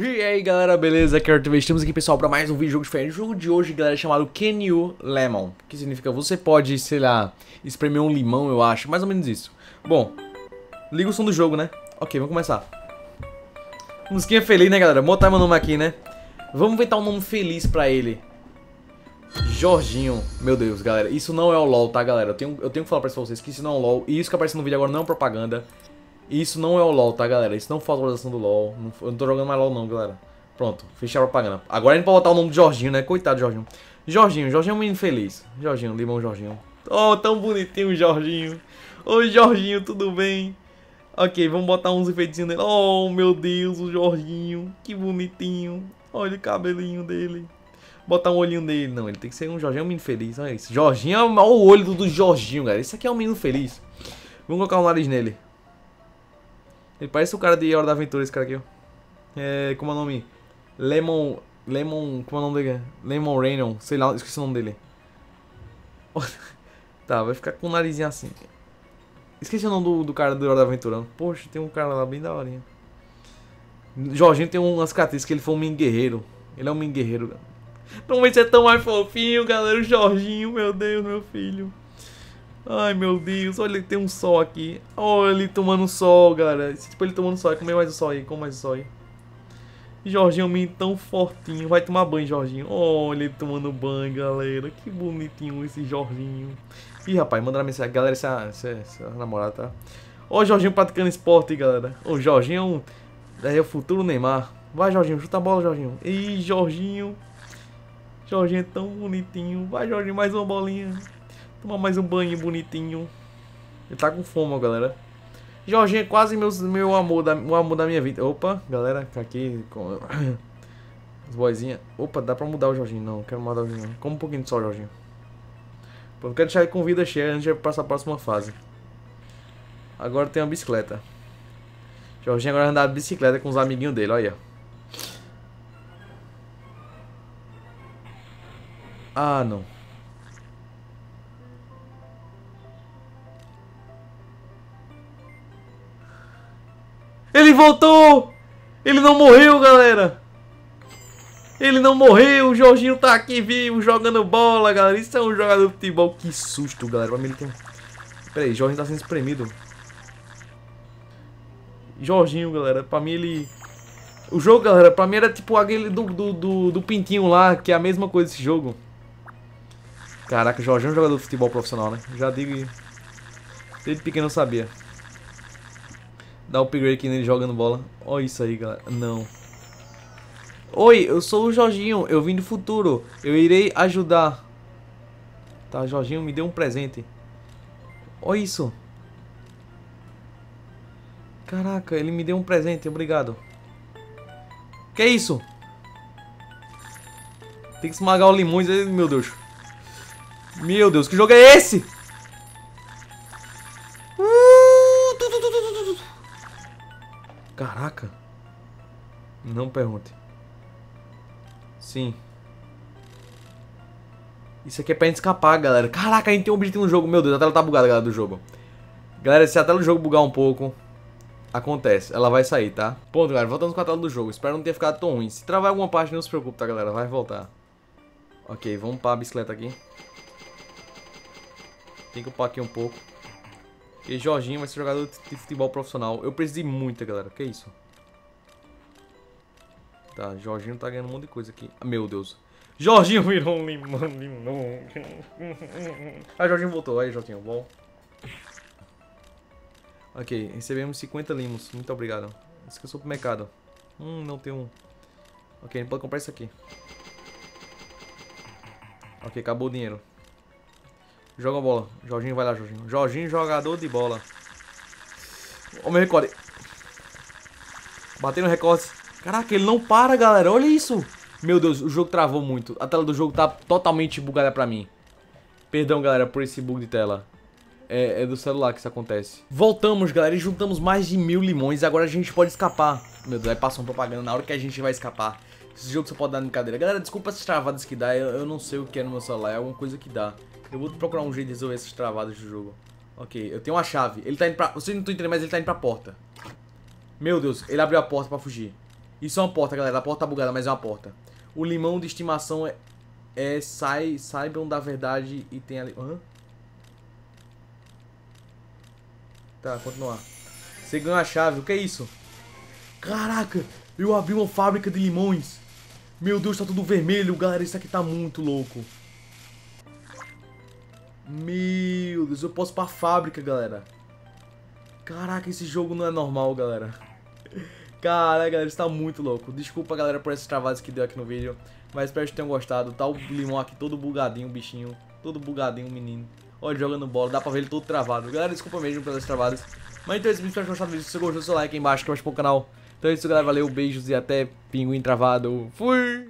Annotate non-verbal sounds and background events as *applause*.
E aí galera, beleza? Aqui é o Arthur Estamos aqui pessoal para mais um vídeo diferente. O jogo de hoje, galera, é chamado Can You Lemon Que significa você pode, sei lá, espremer um limão, eu acho Mais ou menos isso Bom, liga o som do jogo, né? Ok, vamos começar Musiquinha feliz, né galera? Vou botar meu nome aqui, né? Vamos inventar um nome feliz pra ele Jorginho, meu Deus, galera, isso não é o LoL, tá, galera? Eu tenho, eu tenho que falar pra vocês que isso não é o LoL E isso que aparece no vídeo agora não é propaganda isso não é o LoL, tá, galera? Isso não foi atualização do LoL. Não, eu não tô jogando mais LoL, não, galera. Pronto, fechar a propaganda. Agora a gente pode botar o nome de Jorginho, né? Coitado, Jorginho. Jorginho, Jorginho é um menino feliz. Jorginho, limão Jorginho. Oh, tão bonitinho o Jorginho. Oi, Jorginho, tudo bem? Ok, vamos botar uns efeitos nele. Oh, meu Deus, o Jorginho. Que bonitinho. Olha o cabelinho dele. Botar um olhinho nele. Não, ele tem que ser um Jorginho, é um menino feliz. Olha isso. Jorginho, olha o olho do, do Jorginho, galera. Esse aqui é um menino feliz. Vamos colocar o nariz nele. Ele parece o cara de Hora da Aventura, esse cara aqui, ó. É, como é o nome? Lemon... Lemon... Como é o nome dele? Lemon Rainon. Sei lá, esqueci o nome dele. *laughs* tá, vai ficar com o narizinho assim. Esqueci o nome do, do cara de Hora da Aventura. Poxa, tem um cara lá bem da horinha. Jorginho tem umas características que ele foi um mini guerreiro. Ele é um mini guerreiro. Não vai ser tão mais fofinho, galera. O Jorginho, meu Deus, meu filho. Ai, meu Deus. Olha, tem um sol aqui. Olha ele tomando sol, galera. Tipo, ele tomando sol. Come mais o sol aí. Come mais o sol aí. Jorginho é menino tão fortinho. Vai tomar banho, Jorginho. Olha ele tomando banho, galera. Que bonitinho esse Jorginho. Ih, rapaz, mandaram mensagem. Galera, essa, essa, essa namorada, tá? Ó o Jorginho praticando esporte, galera. O Jorginho é, é o futuro Neymar. Vai, Jorginho. Chuta a bola, Jorginho. Ih, Jorginho. Jorginho é tão bonitinho. Vai, Jorginho, mais uma bolinha. Tomar mais um banho bonitinho. Ele tá com fome, galera. Jorginho é quase meu, meu amor, da, o amor da minha vida. Opa, galera, tá aqui com *coughs* as boizinhas. Opa, dá pra mudar o Jorginho. Não, quero mudar o Jorginho. Como um pouquinho de sol, Jorginho. Pronto, quero deixar ele com vida cheia antes de passar a próxima fase. Agora tem uma bicicleta. Jorginho agora anda de bicicleta com os amiguinhos dele, olha. Ah, não. Ele voltou! Ele não morreu, galera! Ele não morreu, o Jorginho tá aqui vivo, jogando bola, galera. Isso é um jogador de futebol. Que susto, galera. Pra mim ele tem... Pera aí, Jorginho tá sendo espremido. Jorginho, galera. Pra mim ele... O jogo, galera, pra mim era tipo aquele do, do, do, do Pintinho lá, que é a mesma coisa desse jogo. Caraca, Jorginho é um jogador de futebol profissional, né? Já digo... Desde pequeno eu sabia. Dá upgrade aqui nele jogando bola. Olha isso aí, galera. Não. Oi, eu sou o Jorginho. Eu vim do futuro. Eu irei ajudar. Tá, Jorginho me deu um presente. Olha isso. Caraca, ele me deu um presente. Obrigado. Que isso? Tem que esmagar o limões. Meu Deus. Meu Deus, que jogo é esse? Caraca. Não pergunte. Sim. Isso aqui é pra gente escapar, galera. Caraca, a gente tem um objetivo no jogo. Meu Deus, a tela tá bugada, galera, do jogo. Galera, se a tela do jogo bugar um pouco, acontece. Ela vai sair, tá? Ponto, galera. Voltando com a tela do jogo. Espero não ter ficado tão ruim. Se travar alguma parte, não se preocupe, tá, galera? Vai voltar. Ok, vamos para a bicicleta aqui. Tem que upar aqui um pouco. E Jorginho vai ser jogador de futebol profissional. Eu preciso de muita, galera. Que isso? Tá, Jorginho tá ganhando um monte de coisa aqui. Ah, meu Deus. Jorginho virou um limão, limão. ah, Jorginho voltou. Aí, Jorginho, bom. Ok, recebemos 50 limos. Muito obrigado. Isso que eu sou pro mercado. Hum, não tem um. Ok, a gente pode comprar isso aqui. Ok, acabou o dinheiro. Joga a bola. Jorginho vai lá, Jorginho. Jorginho, jogador de bola. Ó, meu recorde. Batendo recorde. Caraca, ele não para, galera. Olha isso. Meu Deus, o jogo travou muito. A tela do jogo tá totalmente bugada pra mim. Perdão, galera, por esse bug de tela. É, é, do celular que isso acontece. Voltamos, galera, e juntamos mais de mil limões. Agora a gente pode escapar. Meu Deus, aí passou uma propaganda na hora que a gente vai escapar. Esse jogo só pode dar brincadeira. Galera, desculpa essas travadas que dá. Eu, eu não sei o que é no meu celular. É alguma coisa que dá. Eu vou procurar um jeito de resolver essas travadas do jogo. Ok, eu tenho uma chave. Ele tá indo pra... Vocês não estão entendendo, mas ele tá indo pra porta. Meu Deus, ele abriu a porta pra fugir. Isso é uma porta, galera. A porta tá bugada, mas é uma porta. O limão de estimação é... é sai, saibam da verdade e tem ali... Hã? Tá, continuar. Você ganhou a chave. O que é isso? Caraca, eu abri uma fábrica de limões. Meu Deus, tá tudo vermelho, galera. Isso aqui tá muito louco. Meu Deus, eu posso ir pra fábrica, galera. Caraca, esse jogo não é normal, galera. Caraca, galera, isso tá muito louco. Desculpa, galera, por esses travados que deu aqui no vídeo. Mas espero que tenham gostado. Tá o limão aqui todo bugadinho, bichinho. Todo bugadinho, menino. Olha, jogando bola. Dá pra ver ele todo travado. Galera, desculpa mesmo pelas travadas. Mas então é isso, espero que gostado do vídeo. Se você gostou, seu like aí embaixo, que eu acho pro canal. Então é isso, galera. Valeu, beijos e até pinguim travado. Fui!